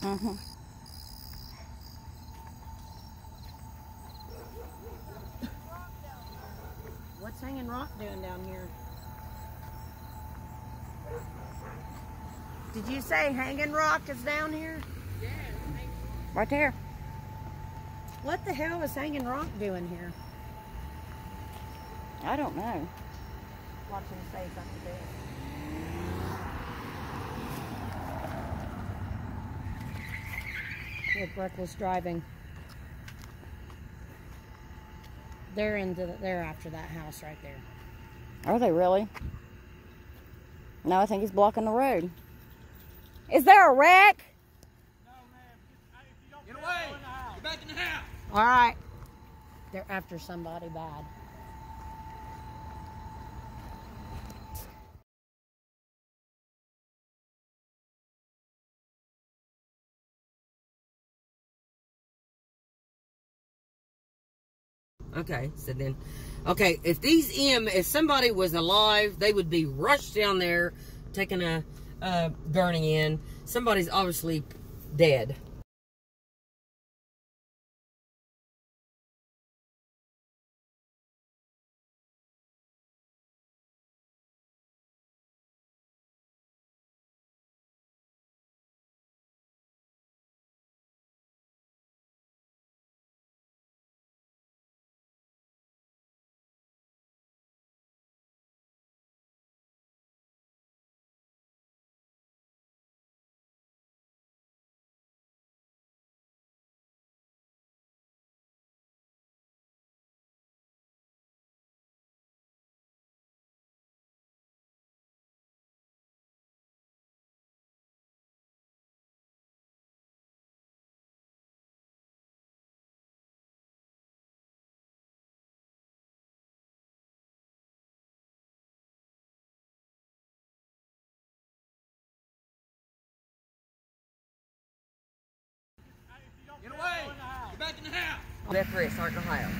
Mm-hmm. What's Hanging Rock doing down here? Did you say Hanging Rock is down here? Yeah. Right there. What the hell is Hanging Rock doing here? I don't know. Watch him say something With reckless driving. They're into the, they're after that house right there. Are they really? No, I think he's blocking the road. Is there a wreck? No, ma'am. Get away! Get back in the house! All right. They're after somebody bad. Okay, so then, okay, if these M, if somebody was alive, they would be rushed down there, taking a uh, gurney in. Somebody's obviously dead. Beth Rist, Ohio.